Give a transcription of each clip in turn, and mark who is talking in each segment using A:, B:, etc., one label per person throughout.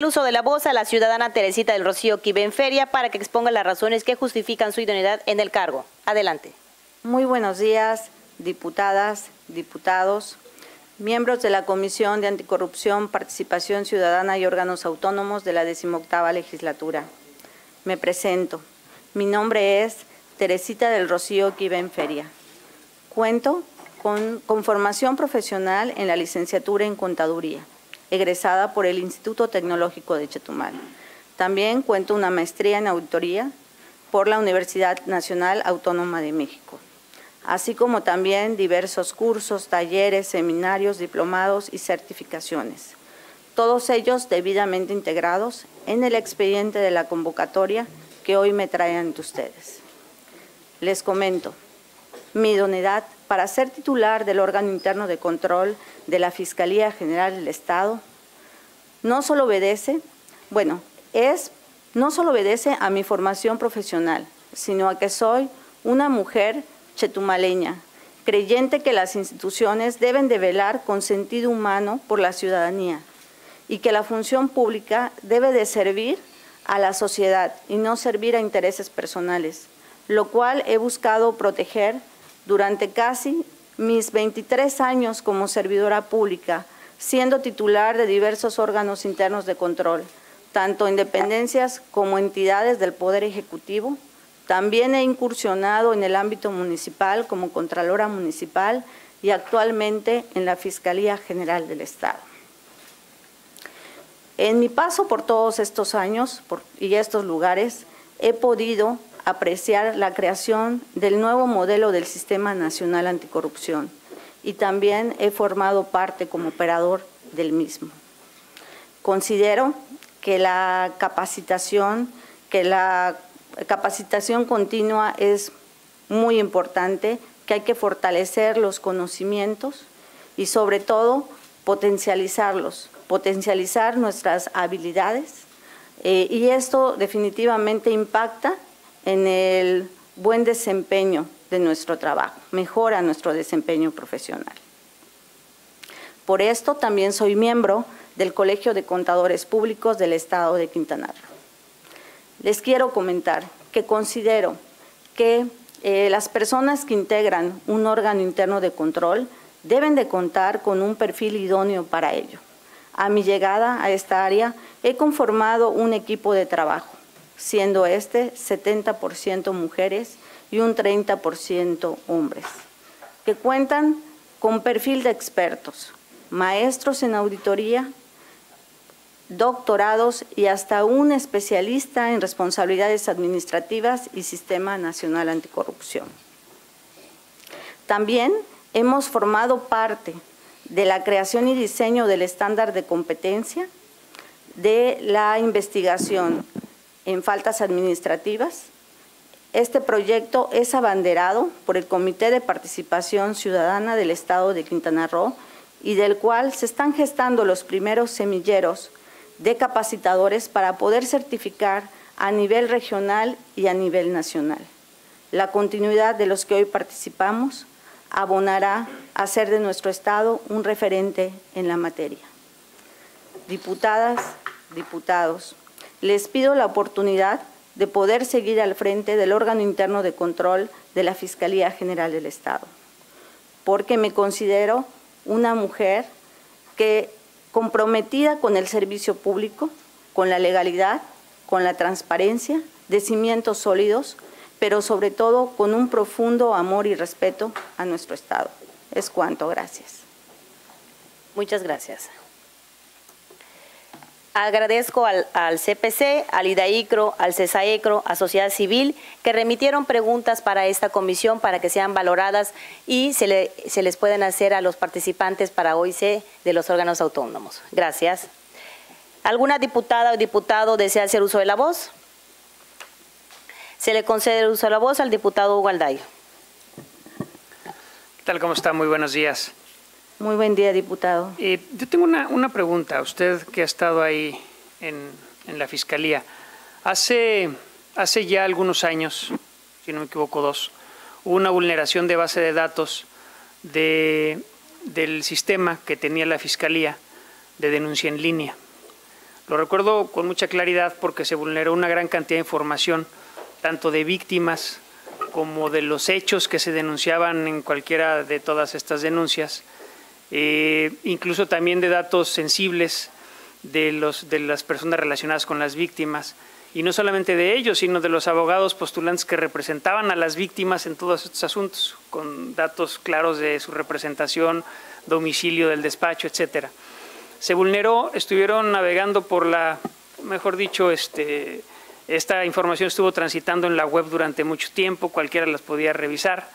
A: el uso de la voz a la ciudadana Teresita del Rocío Feria para que exponga las razones que justifican su idoneidad en el cargo. Adelante.
B: Muy buenos días, diputadas, diputados, miembros de la Comisión de Anticorrupción, Participación Ciudadana y Órganos Autónomos de la 18 Legislatura. Me presento. Mi nombre es Teresita del Rocío Feria. Cuento con formación profesional en la licenciatura en Contaduría egresada por el Instituto Tecnológico de Chetumal. También cuento una maestría en auditoría por la Universidad Nacional Autónoma de México, así como también diversos cursos, talleres, seminarios, diplomados y certificaciones, todos ellos debidamente integrados en el expediente de la convocatoria que hoy me traen ante ustedes. Les comento, mi idoneidad para ser titular del órgano interno de control de la Fiscalía General del Estado no solo obedece, bueno, es, no solo obedece a mi formación profesional, sino a que soy una mujer chetumaleña, creyente que las instituciones deben de velar con sentido humano por la ciudadanía y que la función pública debe de servir a la sociedad y no servir a intereses personales, lo cual he buscado proteger durante casi mis 23 años como servidora pública, siendo titular de diversos órganos internos de control, tanto independencias como entidades del Poder Ejecutivo. También he incursionado en el ámbito municipal como Contralora Municipal y actualmente en la Fiscalía General del Estado. En mi paso por todos estos años y estos lugares, he podido apreciar la creación del nuevo modelo del Sistema Nacional Anticorrupción y también he formado parte como operador del mismo. Considero que la capacitación, que la capacitación continua es muy importante, que hay que fortalecer los conocimientos y sobre todo potencializarlos, potencializar nuestras habilidades eh, y esto definitivamente impacta en el buen desempeño de nuestro trabajo, mejora nuestro desempeño profesional. Por esto también soy miembro del Colegio de Contadores Públicos del Estado de Quintana Roo. Les quiero comentar que considero que eh, las personas que integran un órgano interno de control deben de contar con un perfil idóneo para ello. A mi llegada a esta área he conformado un equipo de trabajo, siendo este 70% mujeres y un 30% hombres, que cuentan con perfil de expertos, maestros en auditoría, doctorados y hasta un especialista en responsabilidades administrativas y Sistema Nacional Anticorrupción. También hemos formado parte de la creación y diseño del estándar de competencia, de la investigación en faltas administrativas, este proyecto es abanderado por el Comité de Participación Ciudadana del Estado de Quintana Roo y del cual se están gestando los primeros semilleros de capacitadores para poder certificar a nivel regional y a nivel nacional. La continuidad de los que hoy participamos abonará a ser de nuestro Estado un referente en la materia. Diputadas, diputados, les pido la oportunidad de poder seguir al frente del órgano interno de control de la Fiscalía General del Estado, porque me considero una mujer que comprometida con el servicio público, con la legalidad, con la transparencia, de cimientos sólidos, pero sobre todo con un profundo amor y respeto a nuestro Estado. Es cuanto, gracias.
A: Muchas gracias. Agradezco al, CPC, al IDAICRO, al CESAECRO, a Sociedad Civil, que remitieron preguntas para esta comisión para que sean valoradas y se, se les pueden hacer a los participantes para OIC de los órganos autónomos. Gracias. ¿Alguna diputada o diputado desea hacer uso de la voz? Se le concede el uso de la voz al diputado Hugo ¿Qué
C: tal? ¿Cómo está? Muy buenos días.
B: Muy buen día, diputado.
C: Eh, yo tengo una, una, pregunta. Usted que ha estado ahí en, en, la Fiscalía. Hace, hace ya algunos años, si no me equivoco, dos, hubo una vulneración de base de datos de, del sistema que tenía la Fiscalía de denuncia en línea, Lo recuerdo con mucha claridad porque se vulneró una gran cantidad de información, tanto de víctimas como de los hechos que se denunciaban en cualquiera de todas estas denuncias, eh, incluso también de datos sensibles de, los, de las personas relacionadas con las víctimas, y no solamente de ellos, sino de los abogados postulantes que representaban a las víctimas en todos estos asuntos, con datos claros de su representación, domicilio del despacho, etcétera. Se vulneró, estuvieron navegando por la, mejor dicho, este, esta información estuvo transitando en la web durante mucho tiempo, cualquiera las podía revisar,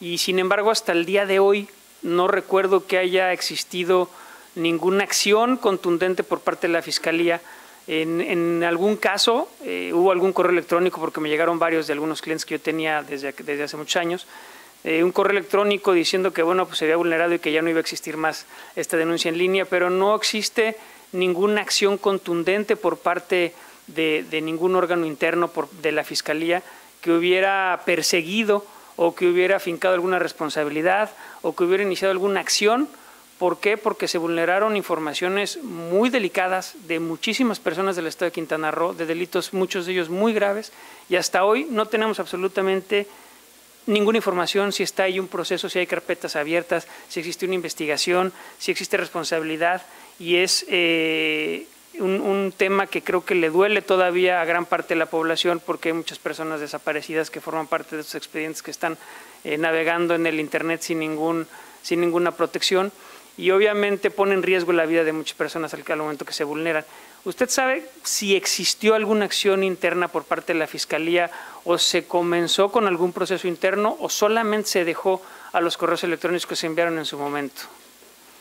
C: y sin embargo hasta el día de hoy no recuerdo que haya existido ninguna acción contundente por parte de la Fiscalía. En, algún caso eh, hubo algún correo electrónico, porque me llegaron varios de algunos clientes que yo tenía desde, desde hace muchos años, eh, un correo electrónico diciendo que bueno, pues se había vulnerado y que ya no iba a existir más esta denuncia en línea, pero no existe ninguna acción contundente por parte de, ningún órgano interno de la Fiscalía que hubiera perseguido o que hubiera afincado alguna responsabilidad o que hubiera iniciado alguna acción ¿Por qué? Porque se vulneraron informaciones muy delicadas de muchísimas personas del estado de Quintana Roo, de delitos, muchos de ellos muy graves, y hasta hoy no tenemos absolutamente ninguna información si está ahí un proceso, si hay carpetas abiertas, si existe una investigación, si existe responsabilidad, y es eh, un, tema que creo que le duele todavía a gran parte de la población porque hay muchas personas desaparecidas que forman parte de estos expedientes que están eh, navegando en el Internet sin, ningún, sin ninguna protección y obviamente pone en riesgo la vida de muchas personas al, momento que se vulneran. ¿Usted sabe si existió alguna acción interna por parte de la Fiscalía o se comenzó con algún proceso interno o solamente se dejó a los correos electrónicos que se enviaron en su momento?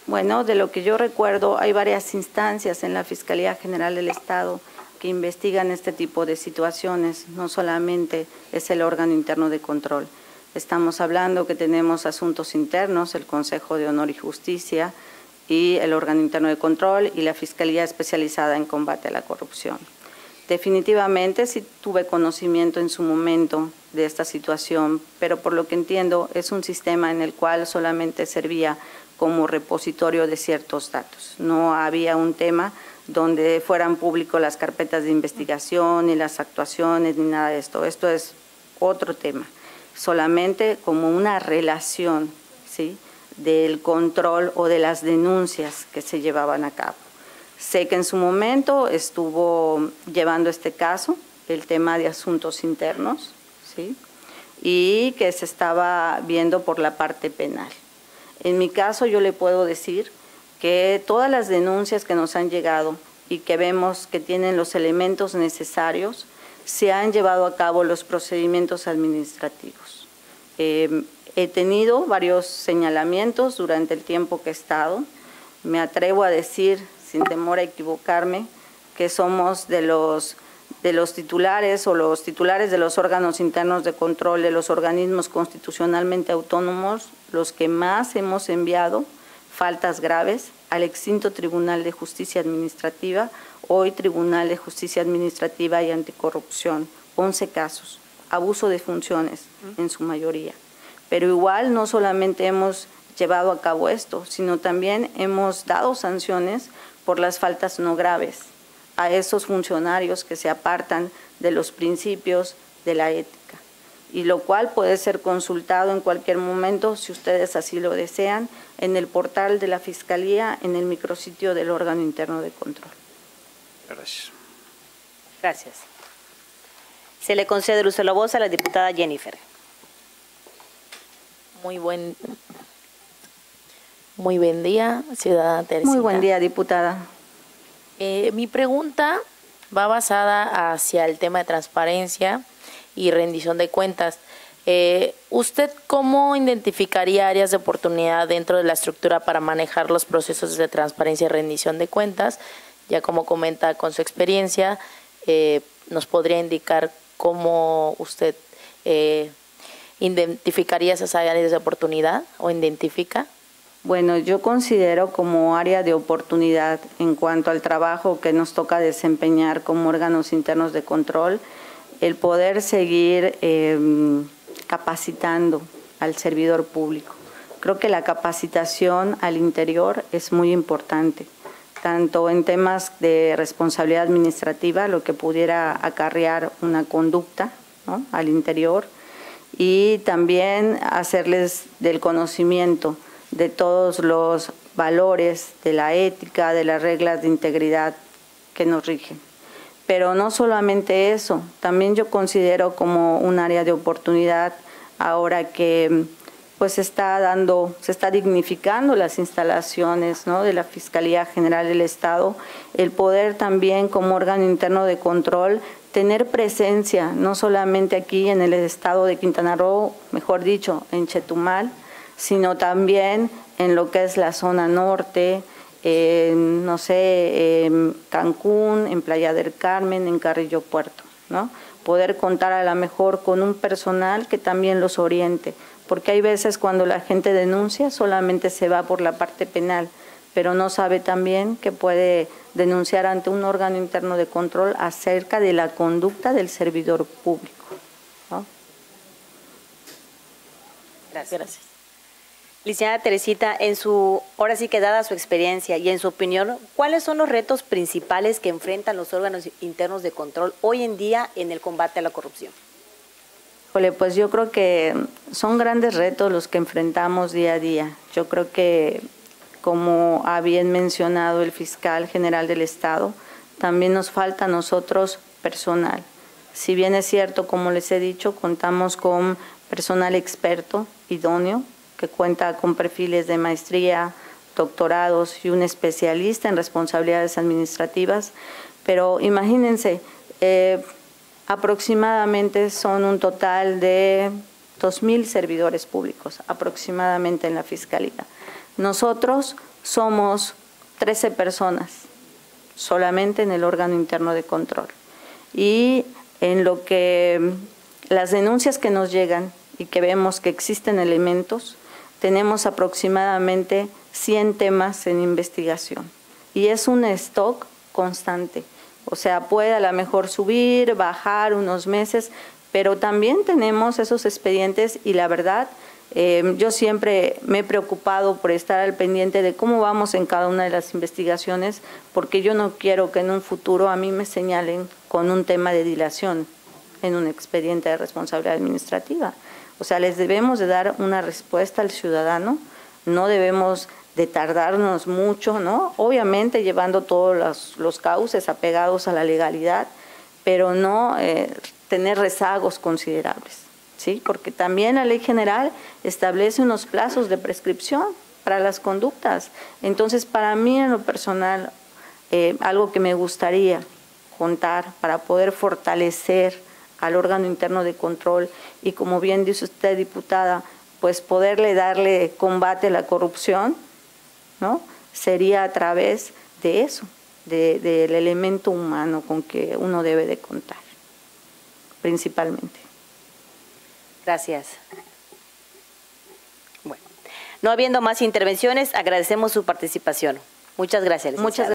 B: Bueno, de lo que yo recuerdo, hay varias instancias en la Fiscalía General del Estado que investigan este tipo de situaciones, no solamente es el órgano interno de control. Estamos hablando que tenemos asuntos internos, el Consejo de Honor y Justicia y el órgano interno de control y la Fiscalía especializada en combate a la corrupción. Definitivamente sí tuve conocimiento en su momento de esta situación, pero por lo que entiendo es un sistema en el cual solamente servía como repositorio de ciertos datos. No había un tema donde fueran públicos las carpetas de investigación, ni las actuaciones, ni nada de esto. Esto es otro tema solamente como una relación ¿sí? del control o de las denuncias que se llevaban a cabo. Sé que en su momento estuvo llevando este caso, el tema de asuntos internos, ¿sí? y que se estaba viendo por la parte penal. En mi caso yo le puedo decir que todas las denuncias que nos han llegado y que vemos que tienen los elementos necesarios, se han llevado a cabo los procedimientos administrativos. Eh, he tenido varios señalamientos durante el tiempo que he estado. Me atrevo a decir, sin temor a equivocarme, que somos de los, de los titulares o los titulares de los órganos internos de control de los organismos constitucionalmente autónomos, los que más hemos enviado faltas graves al extinto Tribunal de Justicia Administrativa hoy Tribunal de Justicia Administrativa y Anticorrupción, 11 casos, abuso de funciones en su mayoría. Pero igual no solamente hemos llevado a cabo esto, sino también hemos dado sanciones por las faltas no graves a esos funcionarios que se apartan de los principios de la ética, y lo cual puede ser consultado en cualquier momento, si ustedes así lo desean, en el portal de la Fiscalía, en el micrositio del órgano interno de control.
C: Gracias.
A: Gracias. Se le concede el uso de la voz a la diputada Jennifer.
D: Muy buen, muy buen día, ciudadana Teresa.
B: Muy buen día, diputada.
D: Eh, mi pregunta va basada hacia el tema de transparencia y rendición de cuentas. Eh, ¿Usted cómo identificaría áreas de oportunidad dentro de la estructura para manejar los procesos de transparencia y rendición de cuentas? ya como comenta con su experiencia, eh, nos podría indicar cómo usted eh, identificaría esas áreas de oportunidad o identifica.
B: Bueno, yo considero como área de oportunidad en cuanto al trabajo que nos toca desempeñar como órganos internos de control, el poder seguir em, capacitando al servidor público. Creo que la capacitación al interior es muy importante tanto en temas de responsabilidad administrativa, lo que pudiera acarrear una conducta al interior, y también hacerles del conocimiento de todos los valores, de la ética, de las reglas de integridad que nos rigen. Pero no solamente eso, también yo considero como un área de oportunidad ahora que pues está dando, se está dignificando las instalaciones ¿no? de la Fiscalía General del Estado, el poder también como órgano interno de control tener presencia, no solamente aquí en el estado de Quintana Roo, mejor dicho, en Chetumal, sino también en lo que es la zona norte, en, no sé, en Cancún, en Playa del Carmen, en Carrillo Puerto, ¿no? Poder contar a lo mejor con un personal que también los oriente, porque hay veces cuando la gente denuncia solamente se va por la parte penal, pero no sabe también que puede denunciar ante un órgano interno de control acerca de la conducta del servidor público.
A: Gracias. Licenciada Teresita, en su, ahora sí que dada su experiencia y en su opinión, ¿cuáles son los retos principales que enfrentan los órganos internos de control hoy en día en el combate a la corrupción?
B: pues yo creo que son grandes retos los que enfrentamos día a día. Yo creo que, como ha bien mencionado el fiscal general del Estado, también nos falta a nosotros personal. Si bien es cierto, como les he dicho, contamos con personal experto, idóneo, que cuenta con perfiles de maestría, doctorados y un especialista en responsabilidades administrativas. Pero imagínense, eh, aproximadamente son un total de 2.000 servidores públicos, aproximadamente en la Fiscalía. Nosotros somos 13 personas, solamente en el órgano interno de control. Y en lo que las denuncias que nos llegan y que vemos que existen elementos, tenemos aproximadamente 100 temas en investigación y es un stock constante. O sea, puede a lo mejor subir, bajar unos meses, pero también tenemos esos expedientes y la verdad, eh, yo siempre me he preocupado por estar al pendiente de cómo vamos en cada una de las investigaciones, porque yo no quiero que en un futuro a mí me señalen con un tema de dilación en un expediente de responsabilidad administrativa. O sea, les debemos de dar una respuesta al ciudadano, no debemos de tardarnos mucho, ¿no? Obviamente llevando todos los, los cauces apegados a la legalidad, pero no eh, tener rezagos considerables, ¿sí? Porque también la ley general establece unos plazos de prescripción para las conductas. Entonces, para mí en lo personal, eh, algo que me gustaría contar para poder fortalecer al órgano interno de control y como bien dice usted, diputada, pues poderle darle combate a la corrupción, ¿no? Sería a través de eso, del elemento humano con que uno debe de contar, principalmente.
A: Gracias. Bueno, no habiendo más intervenciones, agradecemos su participación. Muchas gracias.
B: Muchas